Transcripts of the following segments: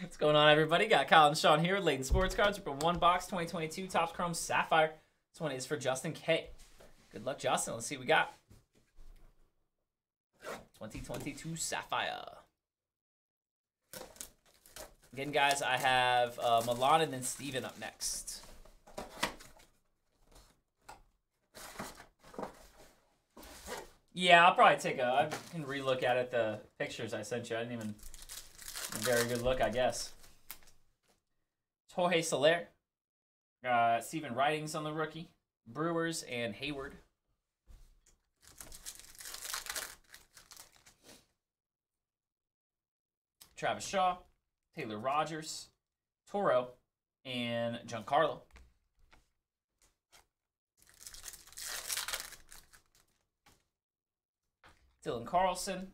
What's going on, everybody? Got and Sean here. With Layton Sports Cards for one box 2022 Topps Chrome Sapphire. This one is for Justin K. Good luck, Justin. Let's see what we got. 2022 Sapphire. Again, guys, I have uh, Milan and then Steven up next. Yeah, I'll probably take a. I can relook at it. The pictures I sent you. I didn't even. Very good look, I guess. Jorge Soler. Uh, Stephen Ridings on the rookie. Brewers and Heyward. Travis Shaw, Taylor Rogers, Toro, and Giancarlo. Dylan Carlson,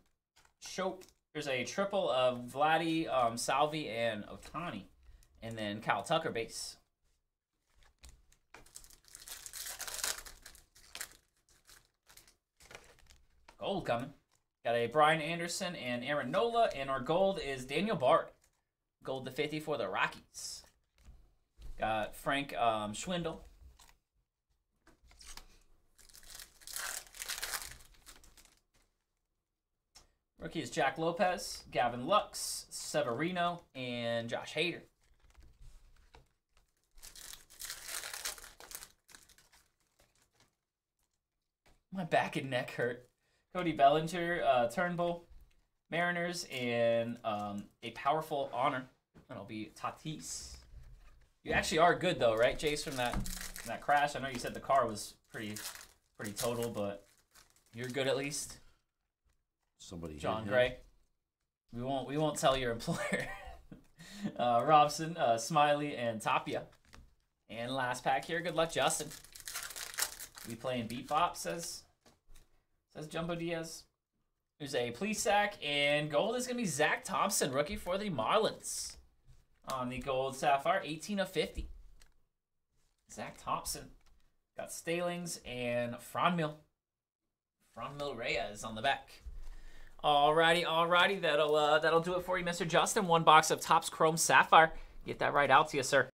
Shope. There's a triple of Vladdy, um, Salvi, and Ohtani. And then Kyle Tucker base. Gold coming. Got a Brian Anderson and Aaron Nola, and our gold is Daniel Bard. Gold to 50 for the Rockies. Got Frank um, Schwindel. Rookie is Jack Lopez, Gavin Lux, Severino, and Josh Hader. My back and neck hurt. Cody Bellinger, uh, Turnbull, Mariners, and um, a powerful honor. That'll be Tatis. You actually are good though, right, Jace? From that from that crash, I know you said the car was pretty pretty total, but you're good at least. Somebody John hit him. Gray. We won't we won't tell your employer. uh, Robson, uh, Smyly, and Tapia. And last pack here. Good luck, Justin. We playing beat bop says says Jumbo Diaz. There's a police sack and gold is gonna be Zach Thompson, rookie for the Marlins. On the gold sapphire, 18 of 50. Zach Thompson. Got Stallings and Franmil. Franmil Reyes on the back. Alrighty, alrighty, that'll uh, that'll do it for you, Mr. Justin. One box of Topps Chrome Sapphire. Get that right out to you, sir.